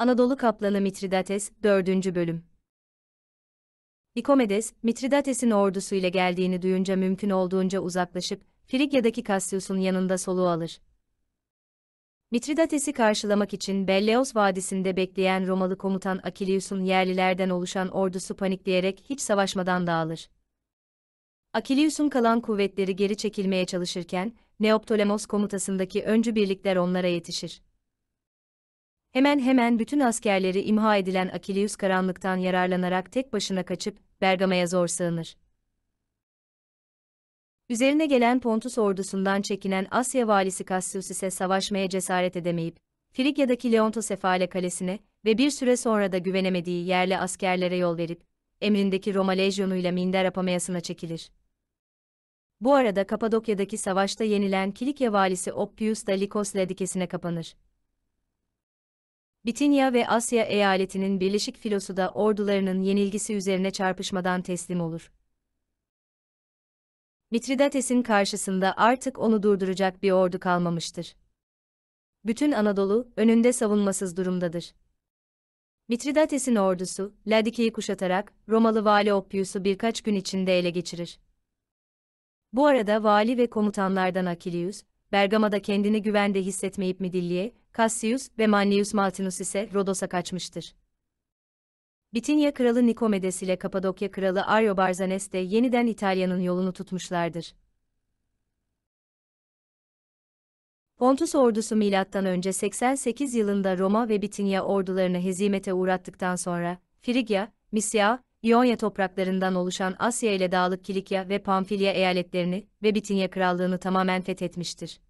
Anadolu Kaplanı Mitridates 4. Bölüm Nikomedes, Mitridates'in ordusuyla geldiğini duyunca mümkün olduğunca uzaklaşıp, Frigya'daki Cassius'un yanında soluğu alır. Mitridates'i karşılamak için Belleos Vadisi'nde bekleyen Romalı komutan Akilius'un yerlilerden oluşan ordusu panikleyerek hiç savaşmadan dağılır. Akilius'un kalan kuvvetleri geri çekilmeye çalışırken, Neoptolemos komutasındaki öncü birlikler onlara yetişir. Hemen hemen bütün askerleri imha edilen Akilius karanlıktan yararlanarak tek başına kaçıp Bergama'ya zor sığınır. Üzerine gelen Pontus ordusundan çekinen Asya valisi Cassius ise savaşmaya cesaret edemeyip, Frigya'daki Leontosefale kalesine ve bir süre sonra da güvenemediği yerli askerlere yol verip, emrindeki Roma lejyonuyla Minder apamayasına çekilir. Bu arada Kapadokya'daki savaşta yenilen Kilikya valisi Oppius da Likos Ladikesine kapanır. Bitinya ve Asya eyaletinin birleşik filosu da ordularının yenilgisi üzerine çarpışmadan teslim olur. Mitridates'in karşısında artık onu durduracak bir ordu kalmamıştır. Bütün Anadolu, önünde savunmasız durumdadır. Mitridates'in ordusu, Ladike'yi kuşatarak, Romalı vali Oppius'u birkaç gün içinde ele geçirir. Bu arada vali ve komutanlardan Akilius, Bergama'da kendini güvende hissetmeyip Midilli'ye, Cassius ve Manlius Maltinus ise Rodos'a kaçmıştır. Bitinya kralı Nikomedes ile Kapadokya kralı Ariobarzanes de yeniden İtalya'nın yolunu tutmuşlardır. Pontus ordusu önce 88 yılında Roma ve Bitinya ordularını hezimete uğrattıktan sonra Frigya, Misya, İonya topraklarından oluşan Asya ile Dağlık Kilikya ve Pamfilya eyaletlerini ve Bitinya krallığını tamamen fethetmiştir.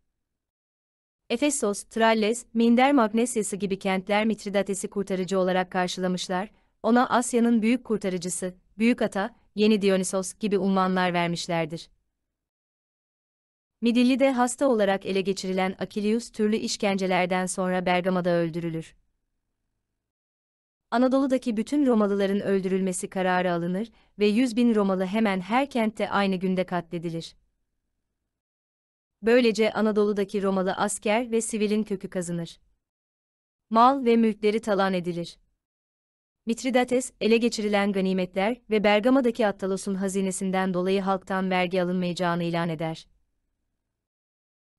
Efesos, Tralles, Minder Magnesyası gibi kentler Mitridates'i kurtarıcı olarak karşılamışlar, ona Asya'nın büyük kurtarıcısı, Büyük Ata, Yeni Dionysos gibi unvanlar vermişlerdir. Midilli'de hasta olarak ele geçirilen Akilius türlü işkencelerden sonra Bergama'da öldürülür. Anadolu'daki bütün Romalıların öldürülmesi kararı alınır ve 100 bin Romalı hemen her kentte aynı günde katledilir. Böylece Anadolu'daki Romalı asker ve sivilin kökü kazınır. Mal ve mülkleri talan edilir. Mitridates, ele geçirilen ganimetler ve Bergama'daki Attalos'un hazinesinden dolayı halktan vergi alınmayacağını ilan eder.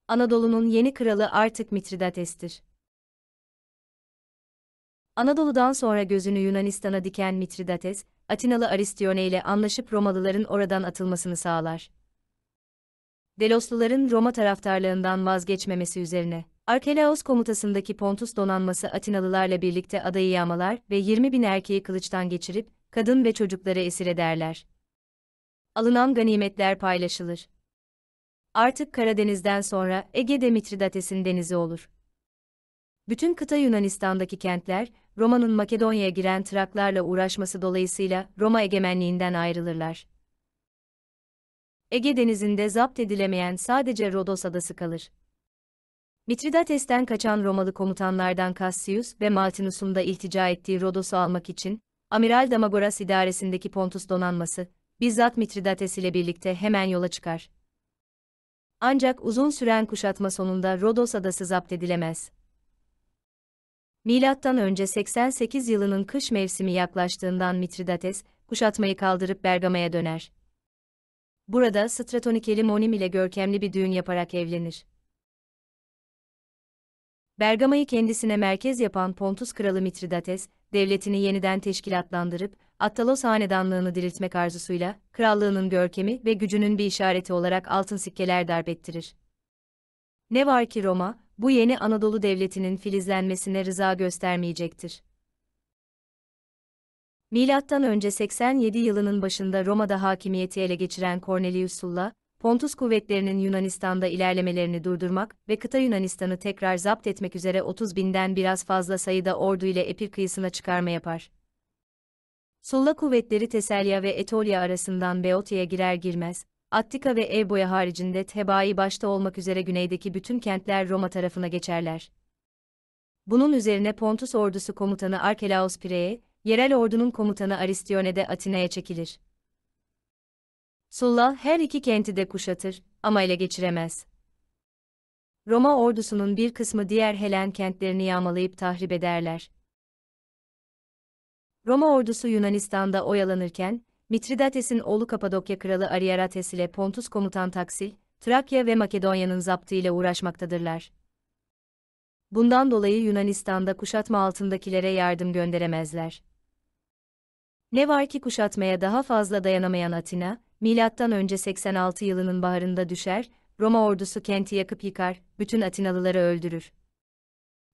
Anadolu'nun yeni kralı artık Mitridates'tir. Anadolu'dan sonra gözünü Yunanistan'a diken Mitridates, Atinalı Aristione ile anlaşıp Romalıların oradan atılmasını sağlar. Delosluların Roma taraftarlığından vazgeçmemesi üzerine, Arkelaos komutasındaki Pontus donanması Atinalılarla birlikte adayı yağmalar ve 20 bin erkeği kılıçtan geçirip, kadın ve çocukları esir ederler. Alınan ganimetler paylaşılır. Artık Karadeniz'den sonra Ege'de Mitridates'in denizi olur. Bütün kıta Yunanistan'daki kentler, Roma'nın Makedonya'ya giren Traklarla uğraşması dolayısıyla Roma egemenliğinden ayrılırlar. Ege Denizi'nde zapt edilemeyen sadece Rodos adası kalır. Mitridates'ten kaçan Romalı komutanlardan Cassius ve Maltinus'un da iltica ettiği Rodos'u almak için, Amiral Damagoras idaresindeki Pontus donanması, bizzat Mitridates ile birlikte hemen yola çıkar. Ancak uzun süren kuşatma sonunda Rodos adası zapt edilemez. Milattan önce 88 yılının kış mevsimi yaklaştığından Mitridates, kuşatmayı kaldırıp Bergama'ya döner. Burada Stratonikeli Monim ile görkemli bir düğün yaparak evlenir. Bergama'yı kendisine merkez yapan Pontus kralı Mitridates, devletini yeniden teşkilatlandırıp, Attalos hanedanlığını diriltmek arzusuyla, krallığının görkemi ve gücünün bir işareti olarak altın sikkeler darbettirir. Ne var ki Roma, bu yeni Anadolu devletinin filizlenmesine rıza göstermeyecektir. Milattan önce 87 yılının başında Roma'da hakimiyeti ele geçiren Cornelius Sulla, Pontus kuvvetlerinin Yunanistan'da ilerlemelerini durdurmak ve kıta Yunanistan'ı tekrar zapt etmek üzere 30 binden biraz fazla sayıda ordu ile Epir kıyısına çıkarma yapar. Sulla kuvvetleri Teselya ve Etolya arasından Beotya'ya girer girmez, Attika ve Evboya haricinde Tebai başta olmak üzere güneydeki bütün kentler Roma tarafına geçerler. Bunun üzerine Pontus ordusu komutanı Arkelaos Pireye, yerel ordunun komutanı Aristione de Atina'ya çekilir. Sulla her iki kenti de kuşatır ama ele geçiremez. Roma ordusunun bir kısmı diğer Helen kentlerini yağmalayıp tahrip ederler. Roma ordusu Yunanistan'da oyalanırken, Mitridates'in oğlu Kapadokya kralı Ariarates ile Pontus komutan Taksil, Trakya ve Makedonya'nın zaptı ile uğraşmaktadırlar. Bundan dolayı Yunanistan'da kuşatma altındakilere yardım gönderemezler. Ne var ki kuşatmaya daha fazla dayanamayan Atina, önce 86 yılının baharında düşer, Roma ordusu kenti yakıp yıkar, bütün Atinalıları öldürür.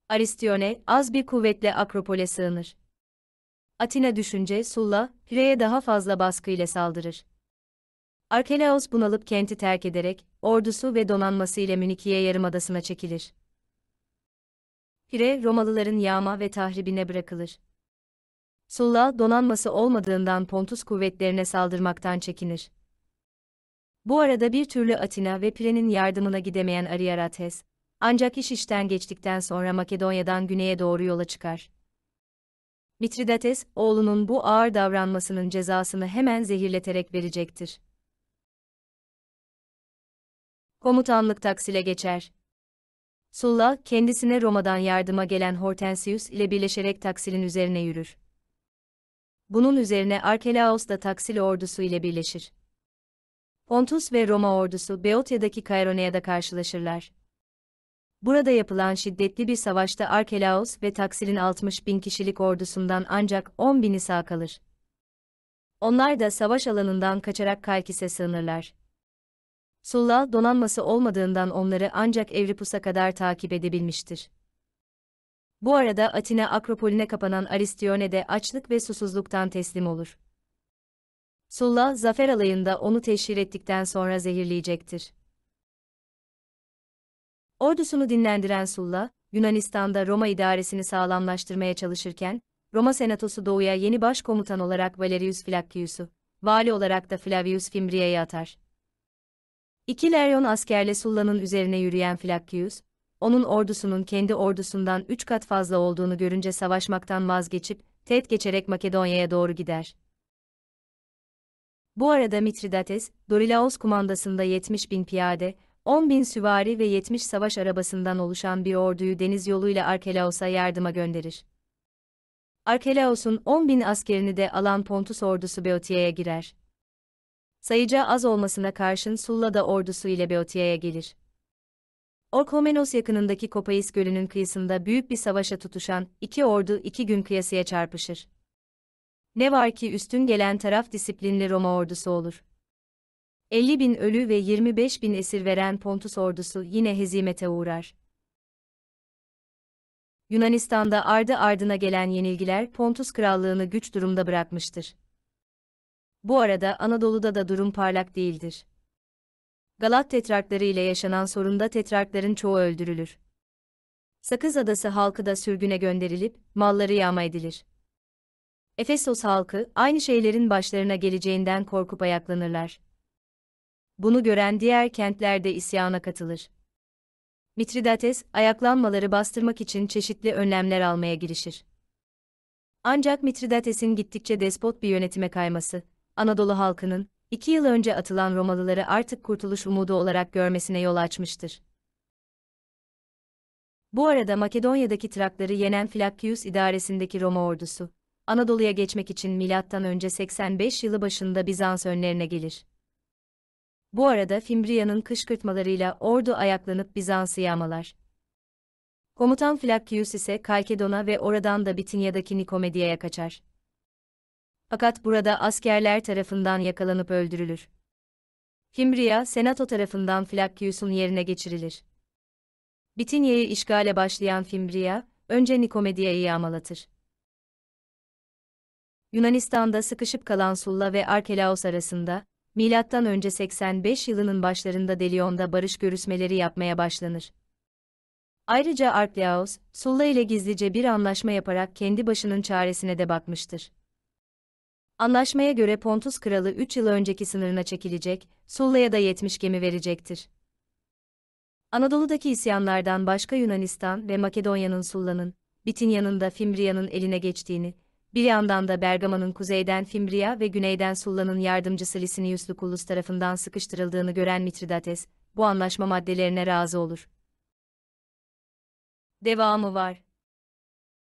Aristione, az bir kuvvetle Akropol'e sığınır. Atina düşünce Sulla, Pire'ye daha fazla baskı ile saldırır. Arkelaos bunalıp kenti terk ederek, ordusu ve donanması ile Münikiye yarımadasına çekilir. Pire, Romalıların yağma ve tahribine bırakılır. Sulla, donanması olmadığından Pontus kuvvetlerine saldırmaktan çekinir. Bu arada bir türlü Atina ve Pire'nin yardımına gidemeyen Ariarates, ancak iş işten geçtikten sonra Makedonya'dan güneye doğru yola çıkar. Mitridates, oğlunun bu ağır davranmasının cezasını hemen zehirleterek verecektir. Komutanlık Taksil'e geçer. Sulla, kendisine Roma'dan yardıma gelen Hortensius ile birleşerek Taksil'in üzerine yürür. Bunun üzerine Arkelaos da Taksil ordusu ile birleşir. Pontus ve Roma ordusu Beotya'daki Kaironea'da karşılaşırlar. Burada yapılan şiddetli bir savaşta Arkelaos ve Taksil'in 60 bin kişilik ordusundan ancak 10 bini sağ kalır. Onlar da savaş alanından kaçarak Kalkis'e sığınırlar. Sulla, donanması olmadığından onları ancak Evripus'a kadar takip edebilmiştir. Bu arada Atina Akropolüne kapanan Aristione de açlık ve susuzluktan teslim olur. Sulla, zafer alayında onu teşhir ettikten sonra zehirleyecektir. Ordusunu dinlendiren Sulla, Yunanistan'da Roma idaresini sağlamlaştırmaya çalışırken, Roma Senatosu Doğu'ya yeni başkomutan olarak Valerius Flaccus'u, vali olarak da Flavius Fimbria'yı atar. İki leryon askerle Sulla'nın üzerine yürüyen Flaccus, onun ordusunun kendi ordusundan üç kat fazla olduğunu görünce savaşmaktan vazgeçip, teğet geçerek Makedonya'ya doğru gider. Bu arada Mitridates, Dorilaos kumandasında 70 bin piyade, 10 bin süvari ve 70 savaş arabasından oluşan bir orduyu deniz yoluyla Arkelaos'a yardıma gönderir. Arkelaos'un 10 bin askerini de alan Pontus ordusu Beotia'ya girer. Sayıca az olmasına karşın Sulla da ordusu ile Beotia'ya gelir. Orkomenos yakınındaki Kopais Gölü'nün kıyısında büyük bir savaşa tutuşan iki ordu iki gün kıyasıya çarpışır. Ne var ki üstün gelen taraf disiplinli Roma ordusu olur. 50 bin ölü ve 25 bin esir veren Pontus ordusu yine hezimete uğrar. Yunanistan'da ardı ardına gelen yenilgiler Pontus krallığını güç durumda bırakmıştır. Bu arada Anadolu'da da durum parlak değildir. Galat tetrarkları ile yaşanan sorunda tetrarkların çoğu öldürülür. Sakız Adası halkı da sürgüne gönderilip malları yağma edilir. Efesos halkı aynı şeylerin başlarına geleceğinden korkup ayaklanırlar. Bunu gören diğer kentler de isyana katılır. Mitridates, ayaklanmaları bastırmak için çeşitli önlemler almaya girişir. Ancak Mitridates'in gittikçe despot bir yönetime kayması, Anadolu halkının, iki yıl önce atılan Romalıları artık kurtuluş umudu olarak görmesine yol açmıştır. Bu arada Makedonya'daki Trakları yenen Flaccus idaresindeki Roma ordusu, Anadolu'ya geçmek için önce 85 yılı başında Bizans önlerine gelir. Bu arada Fimbria'nın kışkırtmalarıyla ordu ayaklanıp Bizans'ı yağmalar. Komutan Flaccus ise Kalkedon'a ve oradan da Bitinya'daki Nikomedia'ya kaçar. Fakat burada askerler tarafından yakalanıp öldürülür. Fimbria, Senato tarafından Flaccus'un yerine geçirilir. Bitinya'yı işgale başlayan Fimbria, önce Nikomedia'yı yağmalatır. Yunanistan'da sıkışıp kalan Sulla ve Arkelaos arasında, önce 85 yılının başlarında Delion'da barış görüşmeleri yapmaya başlanır. Ayrıca Arkelaos, Sulla ile gizlice bir anlaşma yaparak kendi başının çaresine de bakmıştır. Anlaşmaya göre Pontus kralı 3 yıl önceki sınırına çekilecek, Sulla'ya da 70 gemi verecektir. Anadolu'daki isyanlardan başka Yunanistan ve Makedonya'nın Sulla'nın, Bitinya'nın da Fimbria'nın eline geçtiğini, bir yandan da Bergama'nın kuzeyden Fimbria ve güneyden Sulla'nın yardımcısı Licinius Lucullus tarafından sıkıştırıldığını gören Mitridates, bu anlaşma maddelerine razı olur. Devamı var.